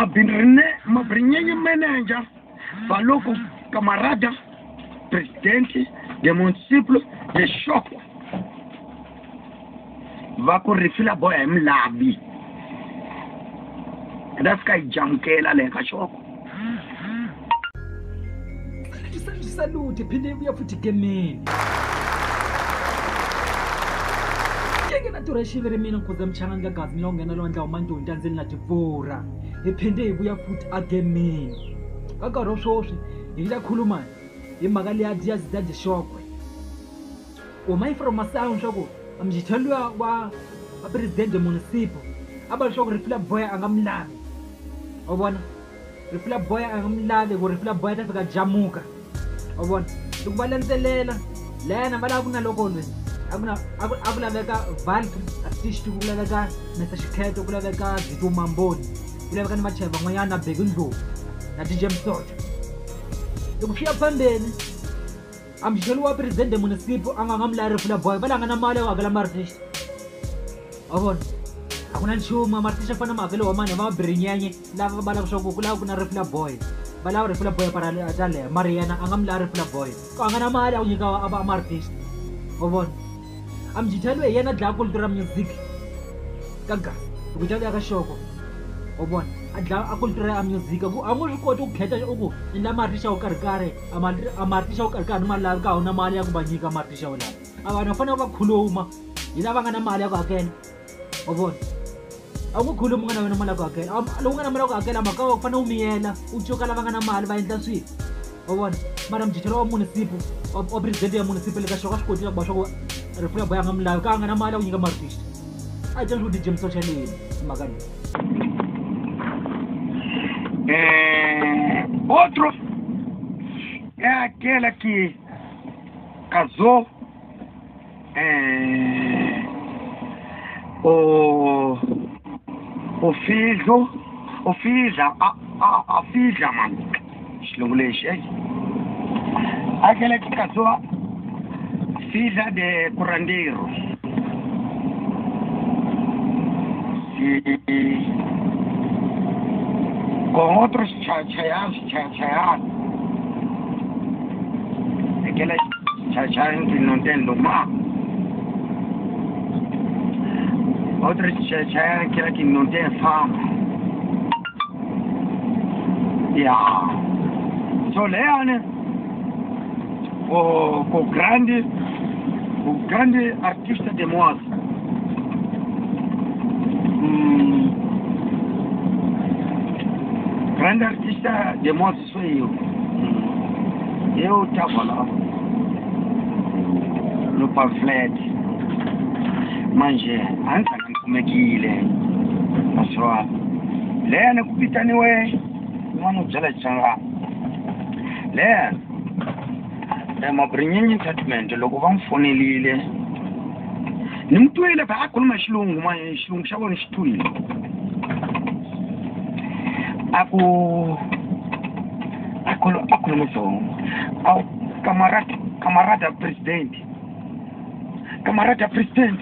mabinrine mabrinyenye manager baloko kamarada president de municipio de shopo va ku rifila boya hi milabi ta fika yi jamukela leyi ka xoko salute phinde vuya futhi gemeni yenge na tirha xiviri mina kuza michanga ngagazi mi la u nghena lowa ndlawu mantonta ndzeni na tipfurha hi phende hi vuya futi agemini ka nkarhi wa sweswi hi ta khuluma hi mhaka leya diyazidyaji xokwe uma yi from masangu leswaku mjithelo ya wa wa president municipal a va leswaku rifila boya a nga mi lavi wa vona rifila boya a nga mi lavi ku rifila boya ta fika jamuka wa vona i ku va landzelela layana va lava ku na loko lwei a ku na a ku laveka valtri artist ku laveka mesa xikheto ku laveka zitumamboni ku laveka ni machayi van'wanyana na bag ndlow na dj msoja loko swi ya fambeni a mxixeli wa presidente municipio a nga nga mulayirifula boy va la nga na mali ya ku hakela martish a vona a ku na nchumu martish a fane mahakelo wa mani va mabirinyenye lava va lava swaku ku lava ku na rifula boy va lava rifula boy paraaleyo mari yena a nga mulaya rifula boy ku a nga na mali a ku nyika amartish a vona a mjitheliwe hi yena dlaya kulutira music ka gasi hi ku tyalo ya ka xoko ubona adlaa akultura ya music ku a ngo swi koti ku khetha u ku endla maritisha wo karhikarhi a maritisha wo karhikarhi ni mali lavi ka wuna mali ya ku va nyika maritisha wo lava a vanhu va fanele va khuluma hi lava nga na mali ya ku hakela u vona a wu nge khulumi u nga na wena mali ya ku hakela loko u nga na mali ya ku hakela mhaka wa ku fanele u miyela u coka lava nga na mali va endla swihi u vona mara mjithelo wa munisipi wa president ya munisipi leka xoka swi kotile ku va swa ku refuya boya nga milavi ka a nga na mali ya ku nyika maritisha a yi tsali swi ku dijemisa xa leyini imhaka leyi É... Outro é aquele que casou, é... o... o filho, o filha, a, a, a filha, mano. Aquele que casou, filha de curandeiro. E com outros chachayados y chachayadas. Es que não tem no entiendo más. Outras chachadas que que não tem fama. Yeah. Só leia, né? O, o grande, o grande artista de música grande artista de moto sou eu. Eu estava lá no panfleto. Manje, anka nikumekile maswa. Lea nikupitaniwe mwana ujala changa. Lea mabrinyenye treatment loko vamfonelile ni mutwile va a khuluma xilungu ma xilungu xa vona xi twile aku aku aku musongo aku kamarada kamarada president kamarada presiden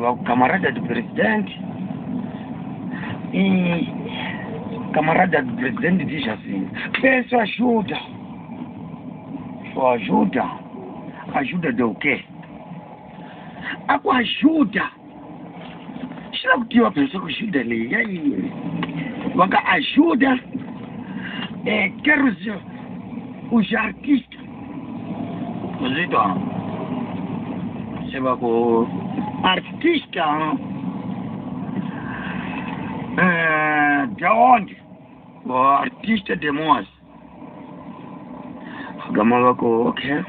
aku kamarada president i kamarada president di jasin peço ajuda so ajuda ajuda deu quê aku ajuda shira kutiwa kushinda ajuda yai. Wanga ajuda é, quer os, os artistas. Cozito, se vai com artista é, de onde? O artista de Mons. Gamava com o quê?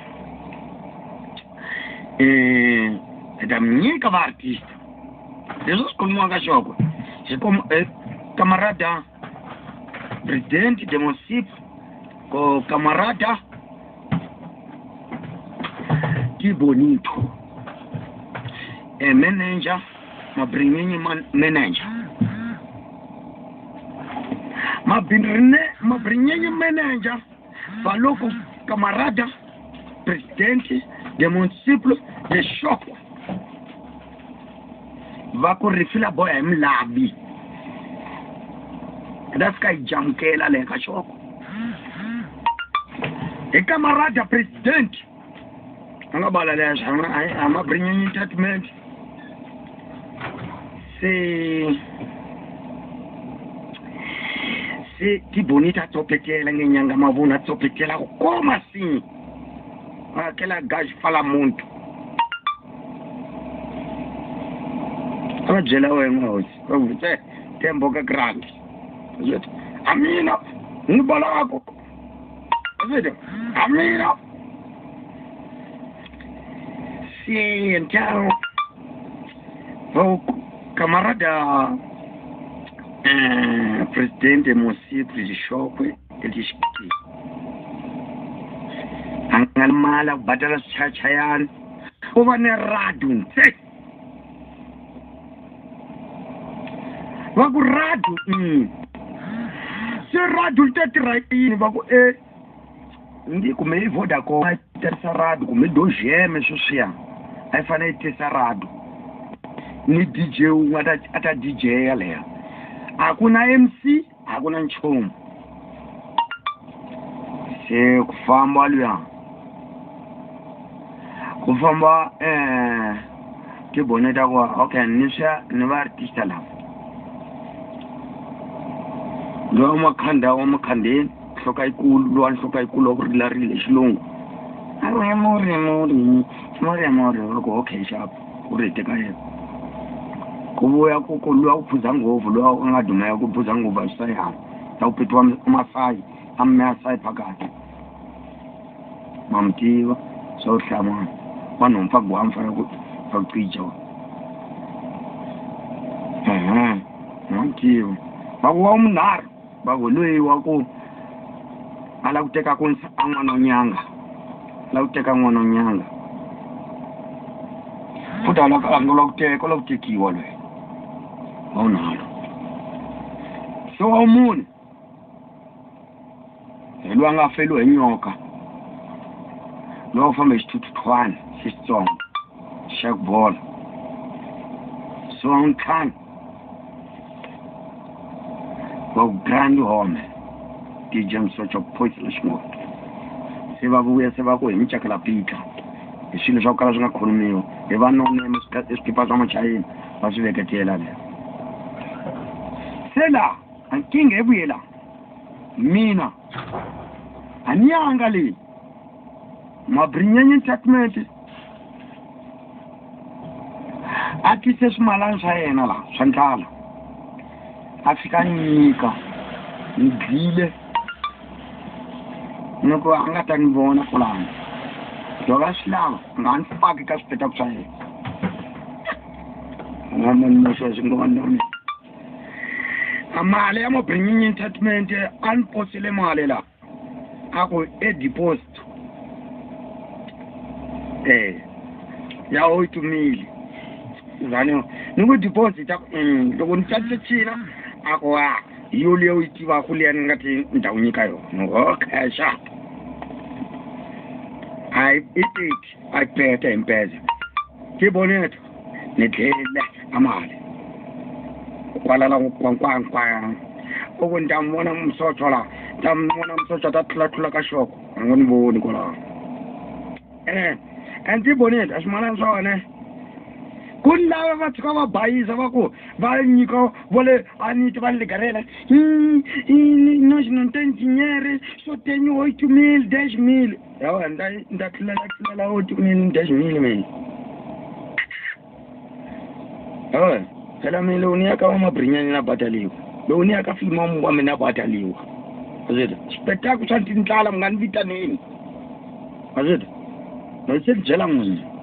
É, é da minha é artista. Jesus como um cachorro. É como. É, é camarada presidente de município, com camarada. Que bonito. É menenja, uma brininha menenja. Uma brininha menenja falou com camarada, presidente de município de Choco. Vai correr fila boia, é um That's guy Jamkela Lekashoko. E camarada presidente, angabalala I'm not bringing de judgment. Se se tibonita atsopetela ngenyanga mavuna atsopetela como assim? Aquela gajo fala muito. ababyela wena como bavuta tembo ka grande ngithi amina ngibona kakho asithi amina siyenjalo kamarada um, eh, presidente mosipri zishokwe elishiki angalimala kubhatala sitshayatshayana uba neradu nse vakuradu mm. serad ulitatra yini va ku e ndi kumbe i e vodacom a tirisa rado kumbe dogeme swo swiya a yi fanele yi tirisa radio ni dj wun'we a ta dj yaleyo a ku na mc a ku na nchumu se ku famba luya ku famba um eh, ti bone ta ku okay ni swa ni va artista lava loya makhanda wamakhandeni hloka ikulu lwa nhloka ikulu wa ku rilarile xilungu a ri emorimorini emoriemorio va ku okay xap u rete ka yena ku vuya kuku luya ku phuza ngopfu luya u nga duma ya ku phuza ngopfu a swisayihana ya ku petiwa masayi a mme ya sayi phakati ma mi tiva swa u hlamana vanhu mpfa gwamfa ya ku a ku cica ehe ma mi tiva va ku wa munharhu bavo loyi wa ku a lava ku teka ku a n'wana nyanga la ku teka n'wana nyanga futhi a lava ku lava ku teka u lava ku tekiwa loyi vawunalo se wa wumuni hi loyi a nga feliwa hi nyoka loyi a famba hi xithuthuthwani xi xitsongo xa ku bola se wa n'wi ntlhanu qual grande homem que James Socha poisila xingoto se va vuya se va ku hi micakelapika com o meu ele vai não nem khonomiwa hi vanonema swikipa swa machayina que swi veketela leyo se la ankinga é vuye la mina a ni yanga leyi mabrinyanyi treatment a tise swimalana swa yena é, é la swa ndlala asi kanyika nibyile noko a nga ta ni vona kulana loko a swi lava nga ni faki ka switetaku swa yena amanimaswaswingovanoni a mali ya mobringing entertainment a ni posile mali la a ku e deposit e eh, ya oyitumile zani ni ku deposita ku mm, loko ni tsalile china akowa iyo liyawitiwa kuliyani ngati ndawunyika yona ngokhesha ayipithi ayiphethe impeze tibonetho nidlile amali ukwalala kwankwankwa oku ndamvona msotsho la ndamvona msotsho atathulathula kashoko angoniboni kolao um eh, andibonetho asimalani swone ku ni lava va tshuka va bayisa va ku va nyika vole le niti va legarela national tenginyere so tenyiwo two mil dash mil yawa nda nda tlulela tlulela wo two mil dash mil mina yawa phela mina lowu ni yaka va na bataliwa lowu ni yaka fimamu wa mina bataliwa azita xipetaku swa tintlala mi nga ni vitaneni azita na se ni byela n'wina